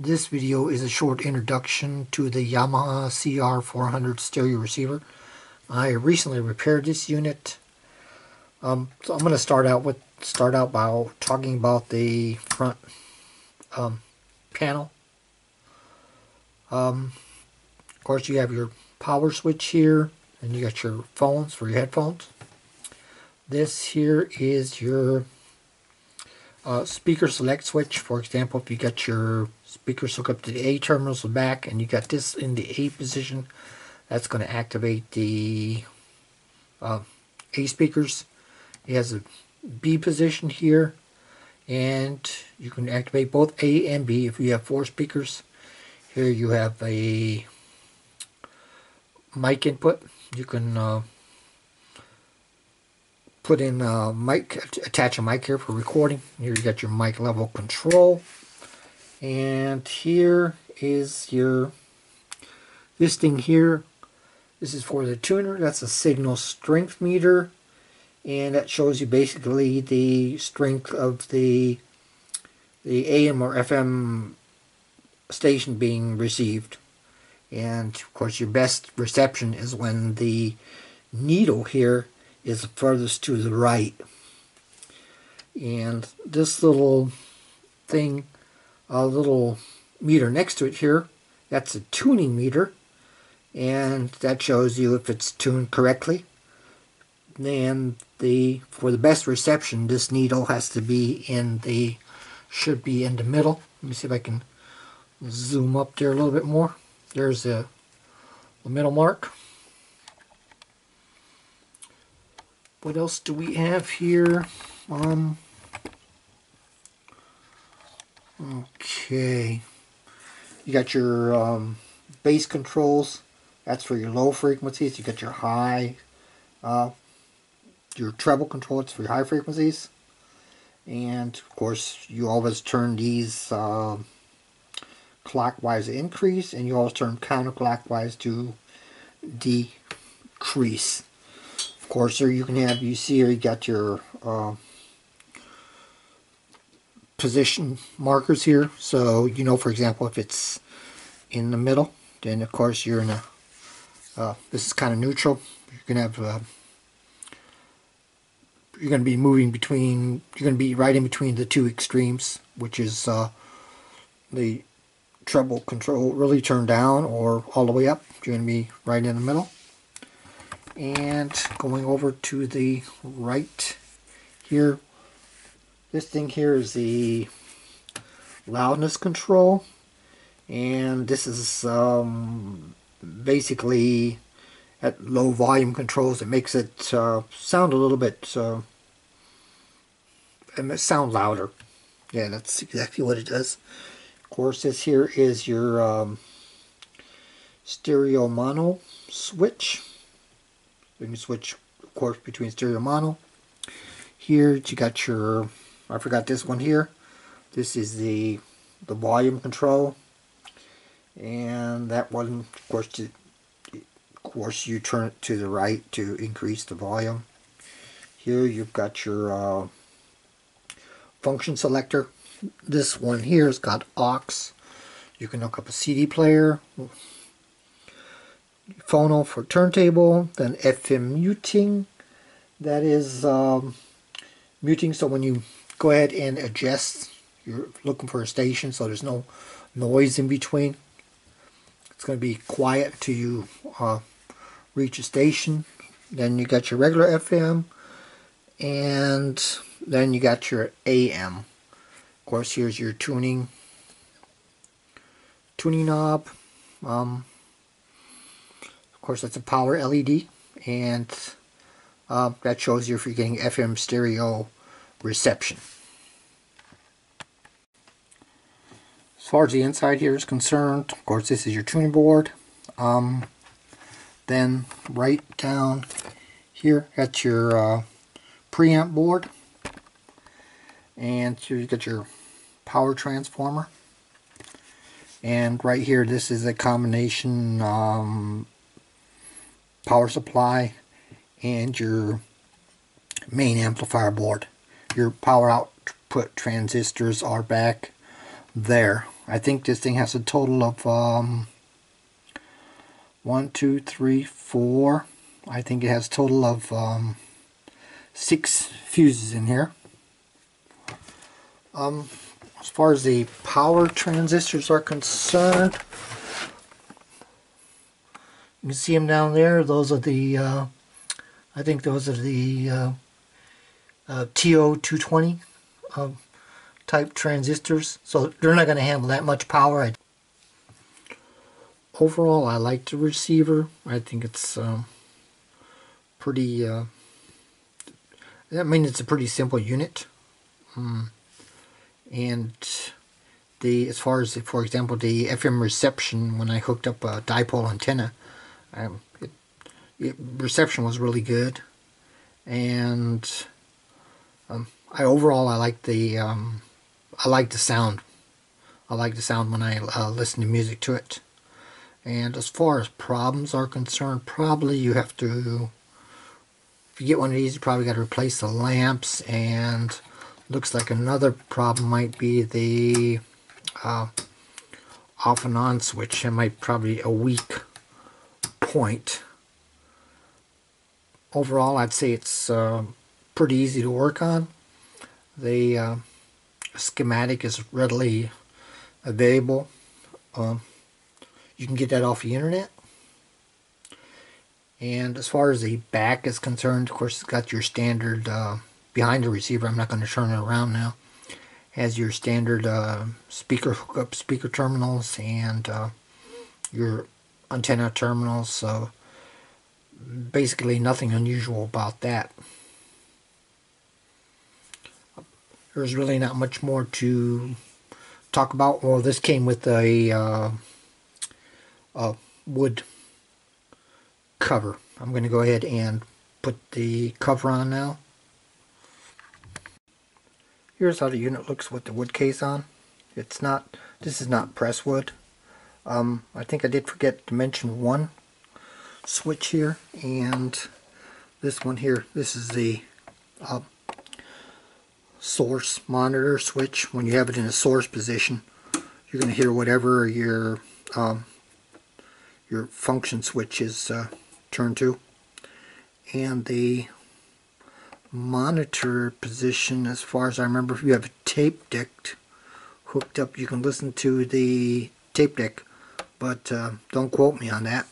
This video is a short introduction to the Yamaha CR400 stereo receiver. I recently repaired this unit. Um, so I'm going to start out with start out by talking about the front um, panel. Um, of course, you have your power switch here, and you got your phones for your headphones. This here is your uh, speaker select switch. For example, if you got your speakers hooked up to the A terminals in the back and you got this in the A position that's going to activate the uh, A speakers. It has a B position here and you can activate both A and B. If you have four speakers here you have a mic input. You can uh, put in a mic attach a mic here for recording. Here you got your mic level control. And here is your this thing here. This is for the tuner. That's a signal strength meter. And that shows you basically the strength of the the AM or FM station being received. And of course your best reception is when the needle here is the furthest to the right and this little thing a little meter next to it here. That's a tuning meter and that shows you if it's tuned correctly. And the for the best reception this needle has to be in the should be in the middle. Let me see if I can zoom up there a little bit more. There's the, the middle mark. What else do we have here? Um, Okay. You got your um, bass controls. That's for your low frequencies. You got your high, uh, your treble control. It's for your high frequencies. And of course, you always turn these uh, clockwise increase, and you always turn counterclockwise to decrease. There you can have, you see here, you got your uh, position markers here. So you know, for example, if it's in the middle, then of course you're in a, uh, this is kind of neutral. You're going to have, uh, you're going to be moving between, you're going to be right in between the two extremes, which is uh, the treble control really turned down or all the way up. You're going to be right in the middle. And going over to the right here, this thing here is the loudness control and this is um, basically at low volume controls. It makes it uh, sound a little bit uh, sound louder. Yeah that's exactly what it does. Of course this here is your um, stereo mono switch you can switch of course between stereo mono here you got your I forgot this one here. This is the the volume control, and that one, of course, to, of course, you turn it to the right to increase the volume. Here you've got your uh, function selector. This one here has got aux. You can hook up a CD player, phono for turntable, then FM muting. That is um, muting, so when you go ahead and adjust. You're looking for a station so there's no noise in between. It's going to be quiet until you uh, reach a station. Then you got your regular FM and then you got your AM. Of course, here's your tuning tuning knob. Um, course, that's a power LED and uh, that shows you if you're getting FM stereo reception. As far as the inside here is concerned, of course this is your tuning board. Um, then right down here got your uh, preamp board. And here you got your power transformer. And right here this is a combination um, power supply and your main amplifier board your power output transistors are back there. I think this thing has a total of um, one, two, three, four. I think it has a total of um, six fuses in here. Um, as far as the power transistors are concerned, you can see them down there. Those are the, uh, I think those are the uh, uh, TO220 uh, type transistors. So they're not going to handle that much power. I, overall, I like the receiver. I think it's um, pretty, uh, I mean, it's a pretty simple unit. Um, and the as far as for example the FM reception when I hooked up a dipole antenna um, it, it, reception was really good. And um, I overall I like the um, I like the sound. I like the sound when I uh, listen to music to it. And as far as problems are concerned probably you have to if you get one of these you probably got to replace the lamps. And looks like another problem might be the uh, off and on switch. It might probably a weak point. Overall, I'd say it's uh, pretty easy to work on. The uh, schematic is readily available. Um, you can get that off the internet. And as far as the back is concerned, of course, it's got your standard uh, behind the receiver. I'm not going to turn it around now. Has your standard uh, speaker hookup, speaker terminals, and uh, your antenna terminals. So basically, nothing unusual about that. There's really not much more to talk about. Well, this came with a, uh, a wood cover. I'm going to go ahead and put the cover on now. Here's how the unit looks with the wood case on. It's not, this is not press wood. Um, I think I did forget to mention one switch here, and this one here, this is the uh, source monitor switch. When you have it in a source position, you're going to hear whatever your um, your function switch is uh, turned to. And the monitor position as far as I remember if you have a tape deck hooked up you can listen to the tape deck but uh, don't quote me on that